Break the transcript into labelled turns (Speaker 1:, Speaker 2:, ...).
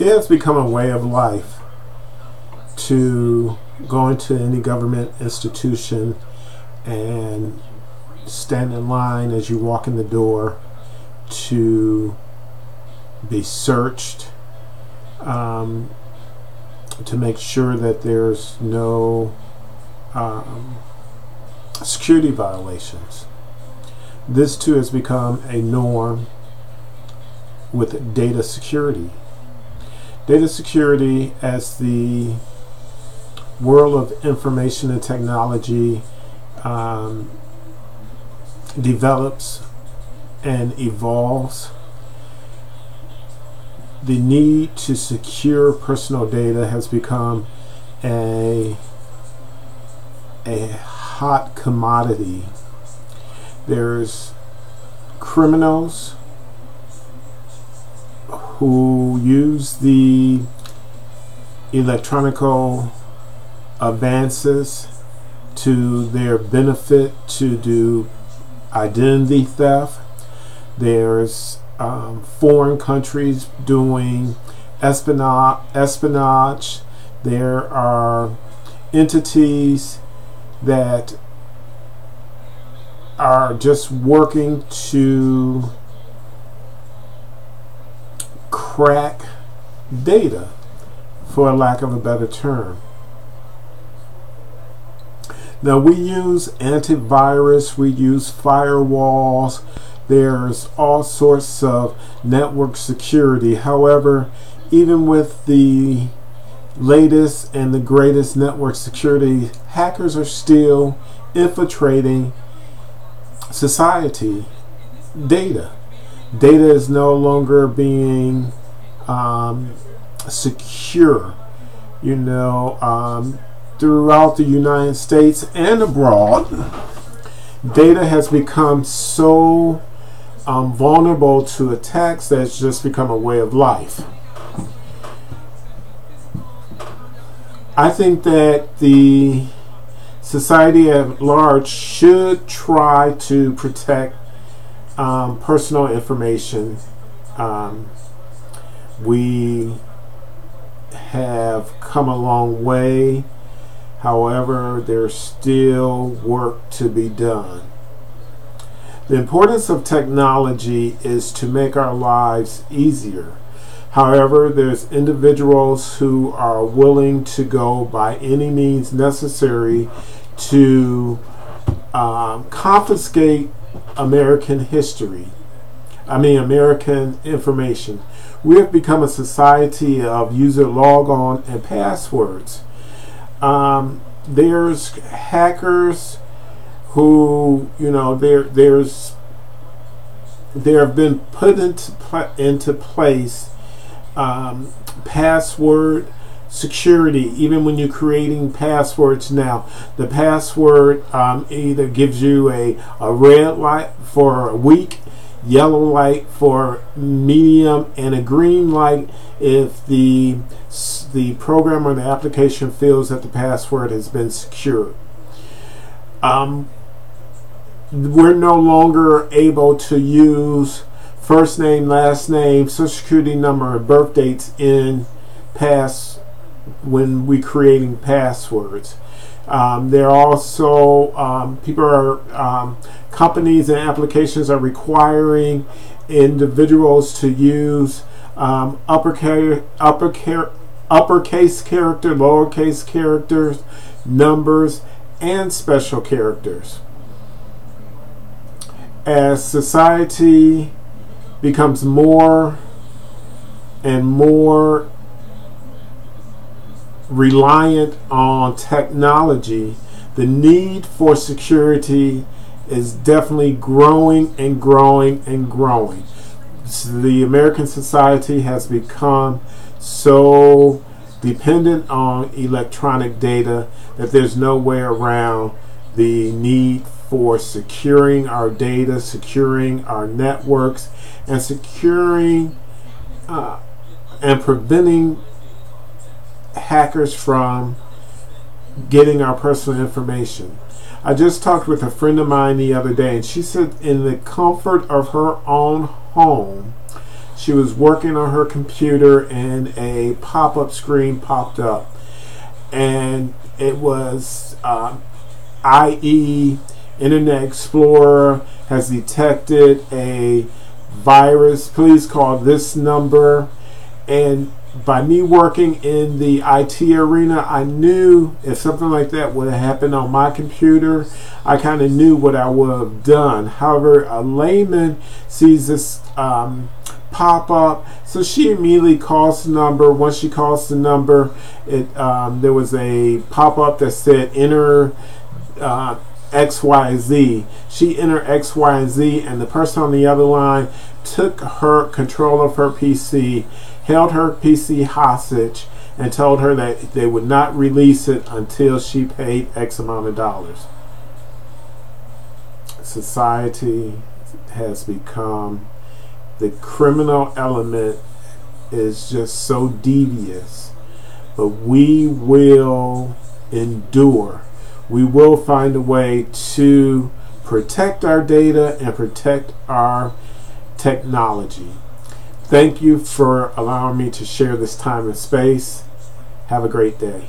Speaker 1: It has become a way of life to go into any government institution and stand in line as you walk in the door to be searched um, to make sure that there's no um, security violations. This too has become a norm with data security. Data security, as the world of information and technology um, develops and evolves, the need to secure personal data has become a a hot commodity. There's criminals who use the electronical advances to their benefit to do identity theft. There's um, foreign countries doing espionage, espionage. There are entities that are just working to crack data, for lack of a better term. Now we use antivirus, we use firewalls, there's all sorts of network security. However, even with the latest and the greatest network security, hackers are still infiltrating society data. Data is no longer being um, secure. You know, um, throughout the United States and abroad, data has become so um, vulnerable to attacks that it's just become a way of life. I think that the society at large should try to protect um, personal information. Um, we have come a long way. However, there's still work to be done. The importance of technology is to make our lives easier. However, there's individuals who are willing to go by any means necessary to um, confiscate American history. I mean, American information. We have become a society of user logon and passwords. Um, there's hackers who, you know, there there's there have been put into pl- into place um, password security even when you're creating passwords now the password um, either gives you a, a red light for a week yellow light for medium and a green light if the the program or the application feels that the password has been secured. Um, we're no longer able to use first name, last name, social security number, and birth dates in pass when we creating passwords. Um, there are also um, people are um, companies and applications are requiring individuals to use um, uppercase, uppercase, uppercase character, lowercase characters, numbers, and special characters. As society becomes more and more reliant on technology, the need for security is definitely growing and growing and growing. The American society has become so dependent on electronic data that there's no way around the need for securing our data, securing our networks, and securing uh, and preventing hackers from getting our personal information. I just talked with a friend of mine the other day, and she said, in the comfort of her own home, She was working on her computer and a pop up screen popped up. And it was uh, IE, Internet Explorer, has detected a virus. Please call this number. And by me working in the IT arena, I knew if something like that would have happened on my computer, I kind of knew what I would have done. However, a layman sees this um, pop up, so she immediately calls the number. Once she calls the number, it um, there was a pop up that said enter. Uh, X, Y, Z. She entered X, Y, Z, and the person on the other line took her control of her PC held her PC hostage and told her that they would not release it until she paid X amount of dollars. Society has become the criminal element is just so devious, but we will endure. We will find a way to protect our data and protect our technology. Thank you for allowing me to share this time and space. Have a great day.